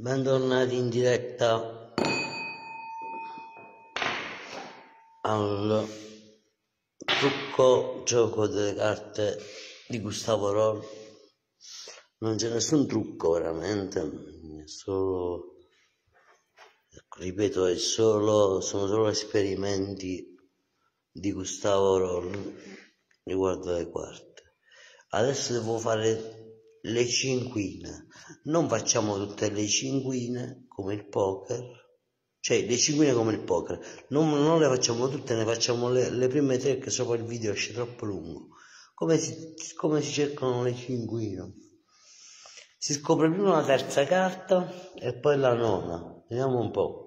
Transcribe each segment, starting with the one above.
Bentornati in diretta al trucco gioco delle carte di Gustavo Roll. Non c'è nessun trucco veramente, è solo, ripeto, è solo, sono solo esperimenti di Gustavo Roll riguardo alle carte. Adesso devo fare le cinquine. Non facciamo tutte le cinquine come il poker, cioè le cinquine come il poker, non, non le facciamo tutte, ne facciamo le, le prime tre che sopra il video esce troppo lungo. Come si, come si cercano le cinquine? Si scopre prima la terza carta e poi la nona. Vediamo un po'.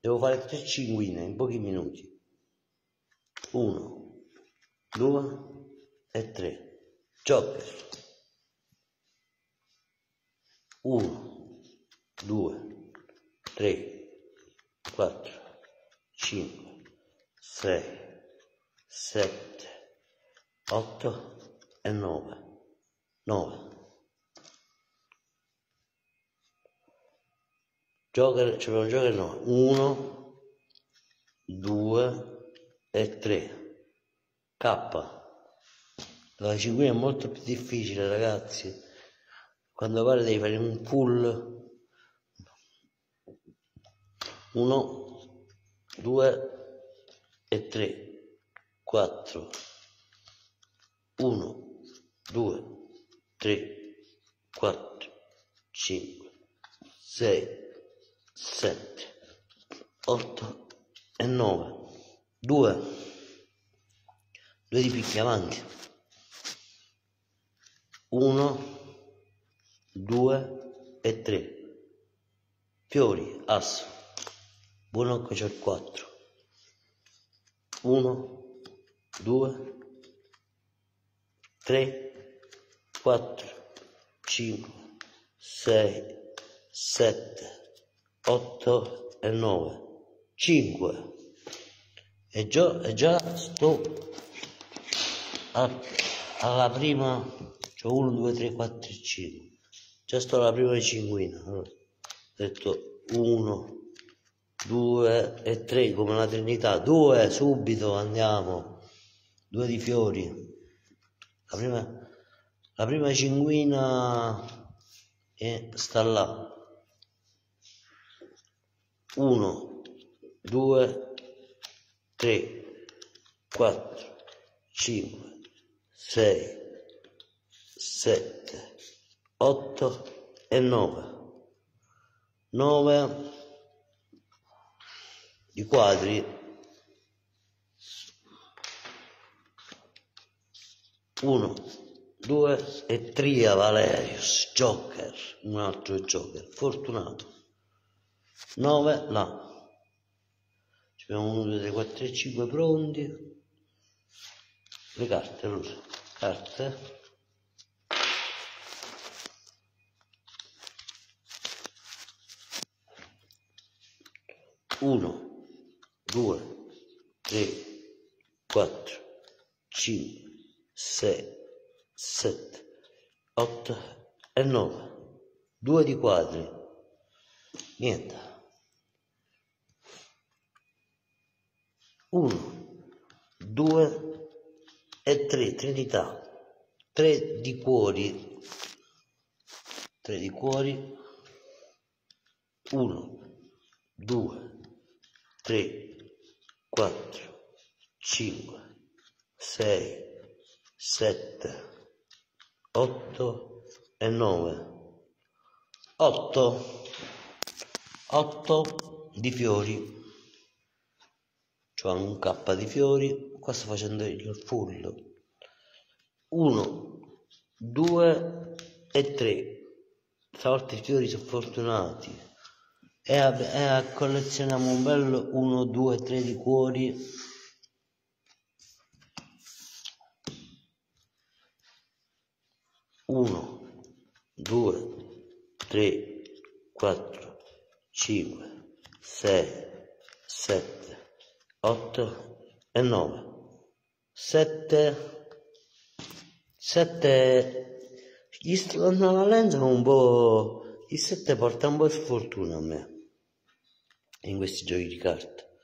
Devo fare tre cinquine in pochi minuti. Uno, due e tre. Joker. 1, 2, 3, 4, 5, 6, 7, 8 e 9. 9. Joker, c'è un Joker no. 1, 2 e 3. K. La 5 è molto più difficile ragazzi quando pare devi fare un pull. 1 2 e 3 4 1 2 3 4 5 6 7 8 e 9 2 2 di picchi avanti. 1 2 e 3 fiori asso. Buon occhio c'è il 4 1 2 3 4 5 6 7 8 e 9 5 e già, e già sto a, alla prima cioè 1 2 3 4 5 già sto alla prima cinquina allora, ho detto 1 2 e 3 come la trinità. 2 subito andiamo. 2 di fiori. La prima, la prima cinquina è, sta là. 1 2 3 4 5 6 7 8 e 9 9 di quadri. 1 2 e tria Valerius Joker un altro Joker fortunato. 9 là. Abbiamo 1 2 3 4 e 5 pronti. Le carte allora carte 1, 2, 3, 4, 5, 6, 7, 8 e 9. Due di quadri. Niente. 1, 2 e 3, trinità. 3 di cuori. 3 di cuori. 1, 2, 3, 4, 5, 6, 7, 8 e 9. 8. 8 di fiori. Cioè un K di fiori. Qua sto facendo il full. 1, 2 e 3. Stavolta i fiori sono fortunati e, e collezioniamo un bello 1 2 3 di cuori. Uno, due, tre, quattro, cinque, sei, sette, otto e nove. Sette, sette, gli stanno la lenza un po' il 7 porta un po' sfortuna a me in questi giochi di carte.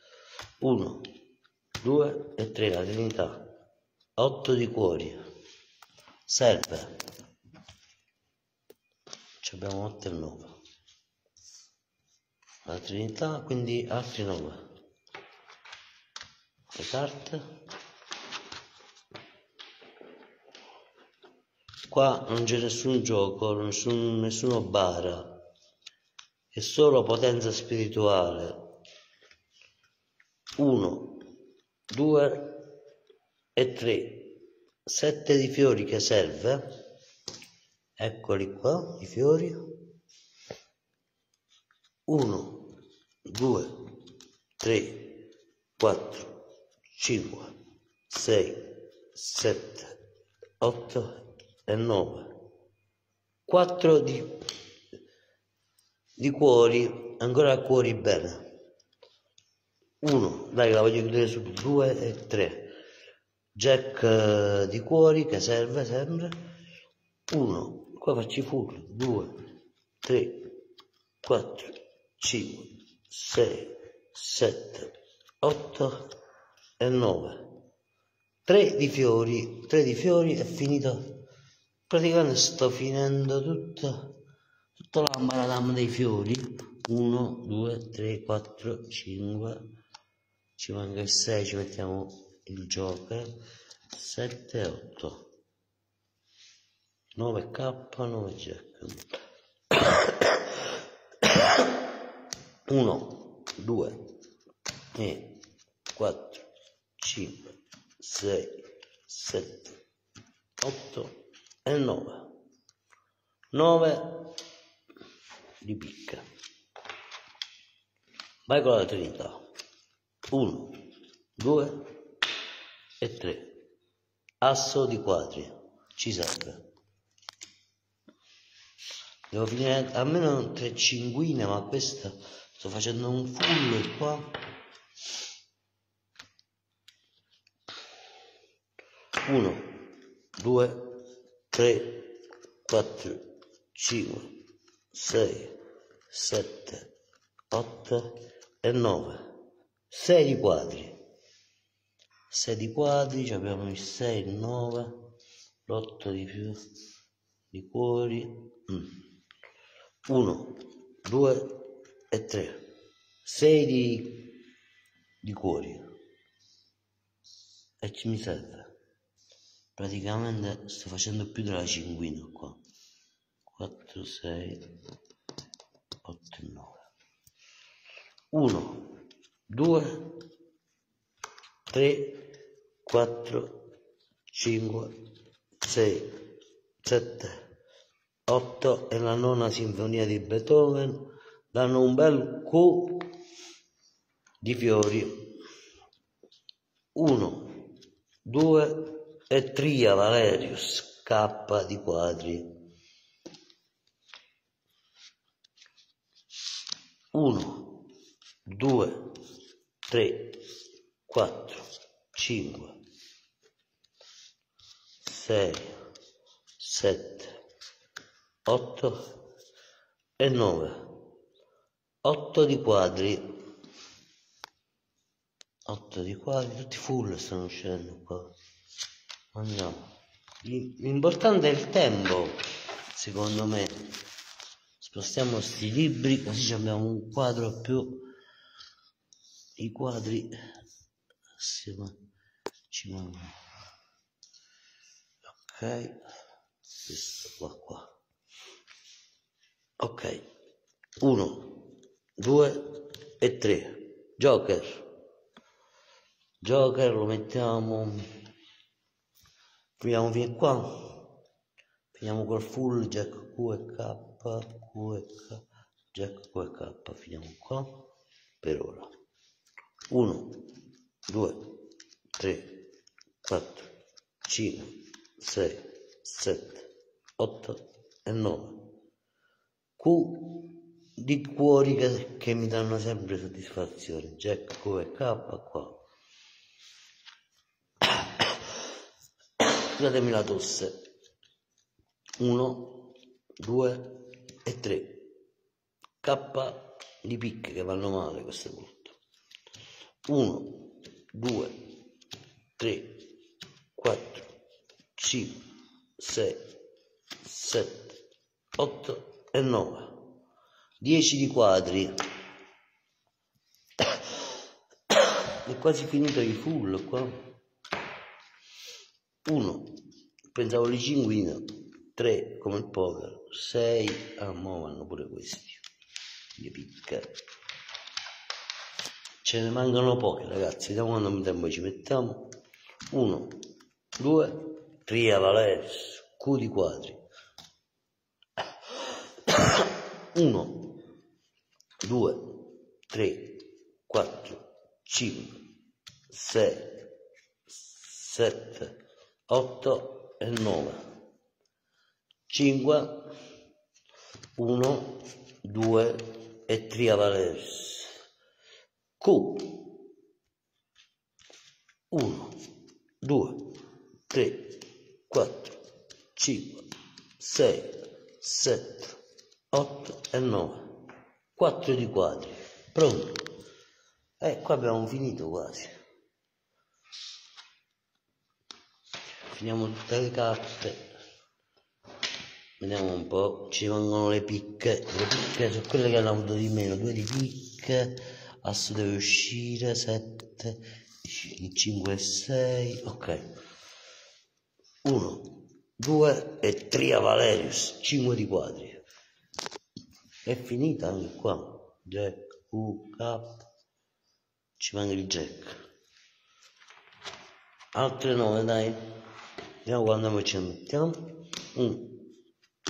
1, 2 e 3 la trinità. 8 di cuori. Serve. Ci abbiamo 8 e 9. La trinità, quindi altri 9. Le carte. Qua non c'è nessun gioco, nessun, nessuno bara è solo potenza spirituale. Uno, due e tre. Sette di fiori che serve. Eccoli qua, i fiori. Uno, due, tre, quattro, cinque, sei, sette, otto e nove. Quattro di di cuori, ancora cuori bene. Uno, dai, la voglio chiudere su due e tre. Jack uh, di cuori che serve sempre. Uno, qua faccio full. Due, tre, quattro, cinque, sei, sette, otto e nove. Tre di fiori, tre di fiori è finito. Praticamente sto finendo tutto tutta la maradam dei fiori. 1 2 3 4 5 ci manca il 6 ci mettiamo il joker. 7 8 9 k 9 jack. 1 2 3 4 5 6 7 8 e 9 9 di picca. Vai con la trinità. 1, 2 e 3. Asso di quadri. Ci serve. Devo finire almeno tre cinguine, ma questa sto facendo un full qua. 1, 2, 3, 4, 5, 6, 7, 8 e 9. 6 di quadri. 6 di quadri, abbiamo il 6, il 9, l'8 di più di cuori. 1, 2 e 3. 6 di, di cuori. E ci mi serve. Praticamente sto facendo più della cinquina qua. 4, 6, 8, 9. 1, 2, 3, 4, 5, 6, 7, 8 e la nona sinfonia di Beethoven danno un bel Q di fiori. 1, 2 e Tria Valerius K di quadri. 1, 2, 3, 4, 5, 6, 7, 8 e 9. 8 di quadri. 8 di quadri, tutti full stanno uscendo qua. Andiamo. L'importante è il tempo, secondo me spostiamo sti libri così abbiamo un quadro più i quadri ci mancano ok questo qua qua. Ok 1 2 e 3 joker. Joker lo mettiamo. Proviamo fino qua finiamo col full jack q e k Q e K, Jack K, finiamo qua per ora. 1, 2, 3, 4, 5, 6, 7, 8 e 9. Q di cuori che, che mi danno sempre soddisfazione. Jack, e K qua. Scusatemi la tosse. 1, 2, e 3. K di picche che vanno male queste volte. 1 2 3 4 5 6 7 8 e 9 10 di quadri. È quasi finito il full qua. 1 pensavo di 5 3 come il poker. 6 ah mo vanno pure questi. Di picca. Ce ne mancano pochi ragazzi. Da quando tempo ci mettiamo? 1 2 3 Valeris Q di quadri. 1 2 3 4 5 6 7 8 e 9 5 1 2 e triavales Q. 1 2 3 4 5 6 7 8 e 9 4 di quadri. Pronto? E eh, qua abbiamo finito quasi. Finiamo tutte le carte Vediamo un po', ci rimangono le picche, le picche sono quelle che hanno avuto di meno, due di picche, asso deve uscire, 7, 5 e 6, ok. 1, 2 e 3 a Valerius, 5 di quadri. È finita anche qua, Jack, U, K, ci manca il Jack. Altre 9 dai, vediamo quando ci mettiamo. 1,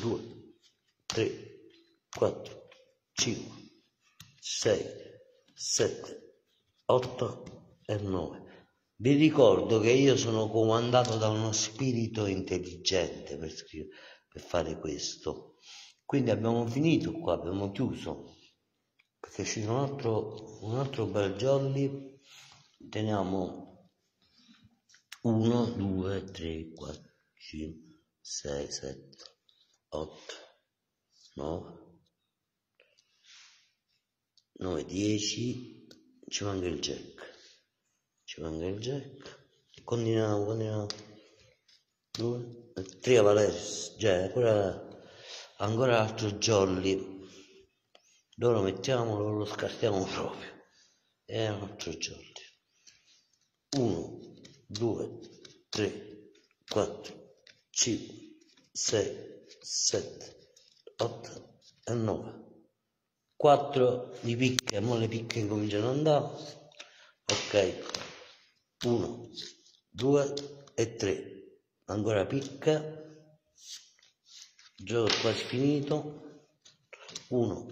2, 3, 4, 5, 6, 7, 8 e 9. Vi ricordo che io sono comandato da uno spirito intelligente per, per fare questo. Quindi abbiamo finito qua, abbiamo chiuso. Perché c'è un altro, un altro bel jolly. Teniamo 1, 2, 3, 4, 5, 6, 7, 8, 9, 9, 10, ci manca il jack, ci manca il jack, continuiamo, continuiamo, 2, 3 Valeris, già, ancora, ancora altro jolly, dove lo mettiamo, lo, scartiamo proprio, è un altro jolly, 1, 2, 3, 4, 5, 6, 7, 8 e 9. 4 di picche, ora le picche cominciano ad andare. Ok, 1, 2 e 3. Ancora picca. Gioco quasi finito. 1,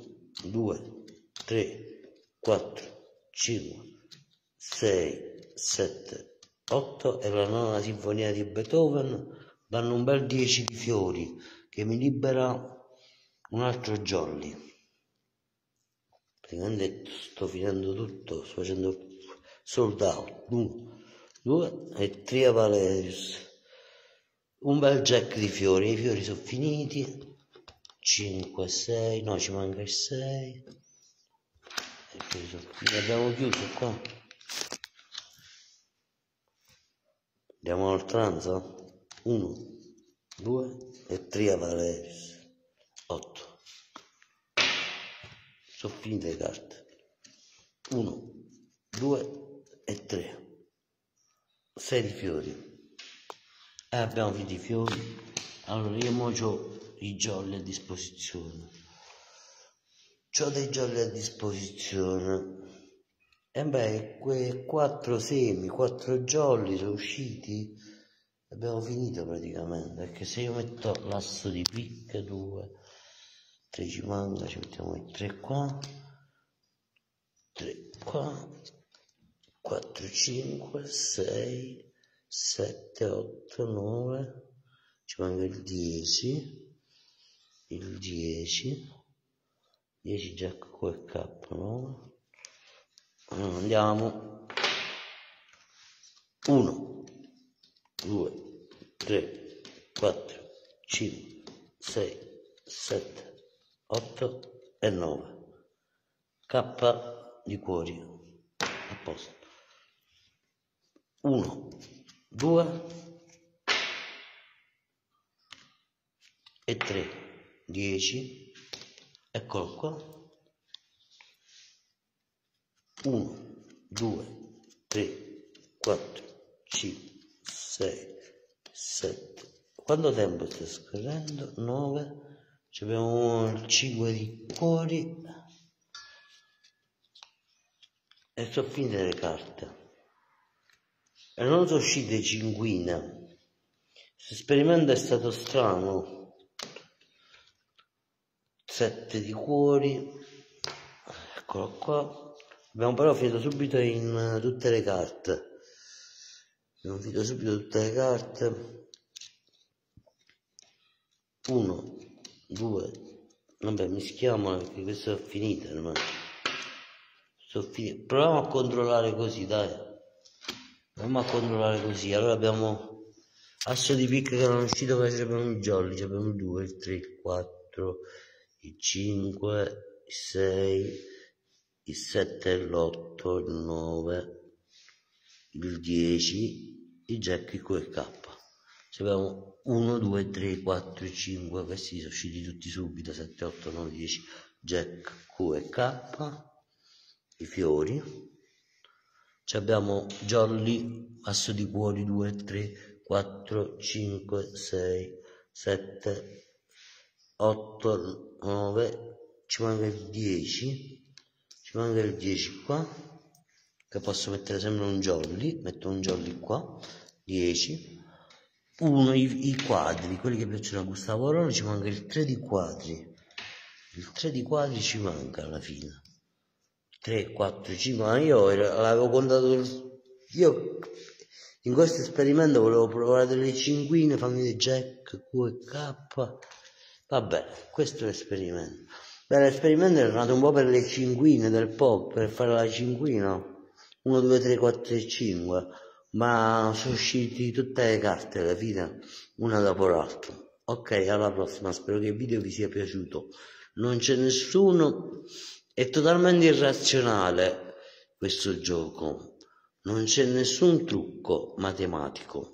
2, 3, 4, 5, 6, 7, 8 e la nona sinfonia di Beethoven danno un bel 10 di fiori che mi libera un altro jolly. Praticamente sto finendo tutto sto facendo sold out uno due e tre Valerius un bel jack di fiori i fiori sono finiti. 5 6 no ci manca il 6 abbiamo chiuso qua. Andiamo all'oltranza? 1 2 e 3 a Valeris. 8 sono finite le carte. 1 2 e 3 6 di fiori. E abbiamo finito i fiori. Allora io mo ho i jolly a disposizione. Ho dei jolly a disposizione. E beh quei 4 semi 4 jolly sono usciti abbiamo finito praticamente perché se io metto l'asso di picche 2 3 ci manca ci mettiamo il 3 qua 3 qua 4 5 6 7 8 9 ci manca il 10 il 10 10 jack qua e k 9 allora andiamo. 1 2, 3, 4, 5, 6, 7, 8 e 9. K di cuori. A posto. 1, 2 e 3, 10. Eccolo qua. 1, 2, 3, 4, 5, 6, 7. Quanto tempo sta scorrendo? 9. Abbiamo il 5 di cuori. E sono finite le carte. E non sono uscite cinquine. Questo esperimento è stato strano. 7 di cuori. Eccolo qua. Abbiamo però finito subito in tutte le carte finito subito tutte le carte. 1 2 vabbè mischiamola perché questo è finito ormai. Finito. proviamo a controllare così dai. Proviamo a controllare così. Allora abbiamo asso di picche che non è uscito perché abbiamo i jolly abbiamo il 2 il 3 il 4 il 5 il 6 il 7 l'8 il 9 il 10 i jack Q e K. Cioè abbiamo 1 2 3 4 5 questi sono usciti tutti subito 7 8 9 10 jack Q e K i fiori. Cioè abbiamo jolly asso di cuori 2 3 4 5 6 7 8 9 ci manca il 10 ci manca il 10 qua che posso mettere sempre un jolly metto un jolly qua 10 uno i, i quadri quelli che piacciono a Gustavo Rolo ci manca il 3 di quadri. Il 3 di quadri ci manca alla fine. 3 4 5 ma io l'avevo contato io in questo esperimento volevo provare delle cinquine fammi jack Q e K. Vabbè questo è l'esperimento. L'esperimento è nato un po' per le cinquine del pop per fare la cinquina 1, 2, 3, 4 e 5, ma sono usciti tutte le carte alla fine, una dopo l'altra. Ok, alla prossima, spero che il video vi sia piaciuto. Non c'è nessuno, è totalmente irrazionale questo gioco, non c'è nessun trucco matematico.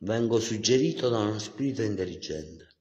Vengo suggerito da uno spirito intelligente.